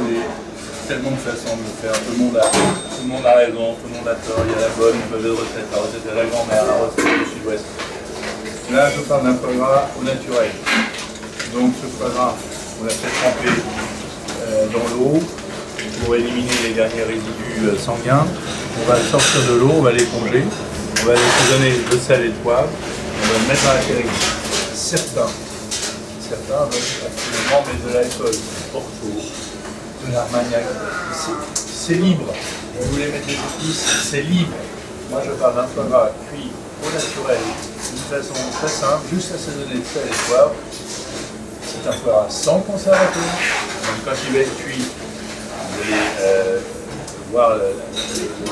voulez. Tellement de façons de le faire. Tout le, monde a, tout le monde a raison, tout le monde a tort. Il y a la bonne, une mauvaise recette, la recette de la grand-mère, la recette du sud-ouest. Là, je parle d'un foie au naturel. Donc ce foie gras, on l'a fait tremper euh, dans l'eau pour éliminer les derniers résidus euh, sanguins. On va le sortir de l'eau, on va l'éponger, on va assaisonner de sel et de poivre, on va le mettre dans la terrine. Certains, certains veulent absolument mettre de l'alcool, porto, de C'est- libre. Vous voulez mettre des épices, c'est libre. Moi je parle d'un foie gras cuit au naturel, d'une façon très simple, juste assaisonné de sel et poivre. C'est un foie gras sans conservateur. Donc quand il va être cuit, vous euh, voir le,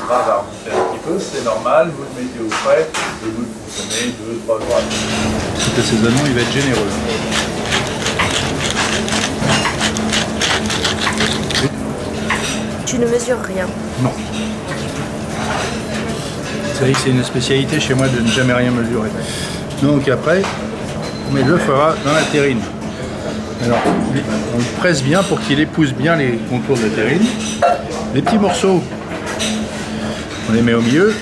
gras va remonter un petit peu, c'est normal, vous le mettez au frais et vous le consommez 2-3 jours après. Cet assaisonnement il va être généreux. Tu ne mesures rien. Non. Vous savez c'est une spécialité chez moi de ne jamais rien mesurer. Donc après, met le foie gras dans la terrine. Alors, on le presse bien pour qu'il épouse bien les contours de la terrine. Les petits morceaux, on les met au milieu.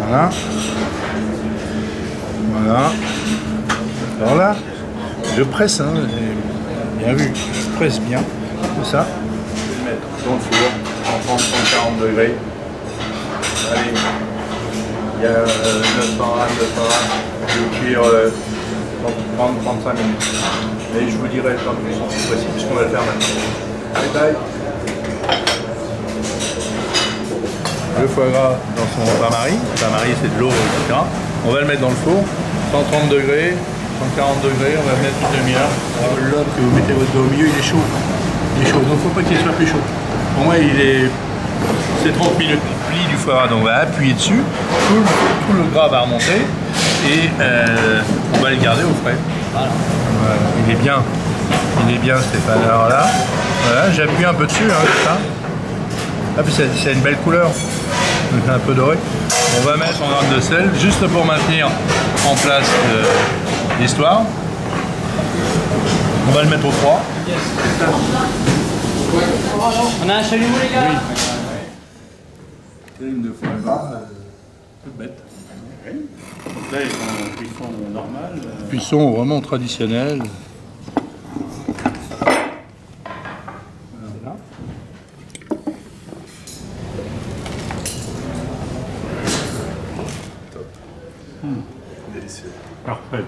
Voilà. Voilà. Alors là, je presse, hein, bien vu, je presse bien, tout ça. Je vais le mettre dans le four, en 30-40 degrés. Allez, il y a euh, 900 grammes, 900 grammes, je vais cuire euh, 30-35 minutes. Et je vous dirai temps de cuisson plus précis, puisqu'on va le faire maintenant. Allez, bye le foie gras dans son bain-marie. Bain-marie, c'est de l'eau, etc. On va le mettre dans le four, 130 degrés, 140 degrés, on va le mettre une demi-heure. Alors, L'homme que vous mettez votre doigt au milieu, il est chaud. Il est chaud, donc il ne faut pas qu'il soit plus chaud. Pour moi, il est... C'est 30 minutes. Pli du foie gras, donc on va appuyer dessus, tout le, tout le gras va remonter et euh, on va le garder au frais. Voilà. Il est bien, il est bien Stéphane. Alors là, voilà, j'appuie un peu dessus, hein, c'est ça. Ah, puis c'est c'est une belle couleur, un peu doré. On va mettre son gramme de sel juste pour maintenir en place euh, l'histoire. On va le mettre au froid. On a un chalumeau, les gars. Une de fois toute euh, bête. Donc là, ils sont en cuisson normale. Euh. Cuisson vraiment traditionnelle. Top délicieux. Parfait.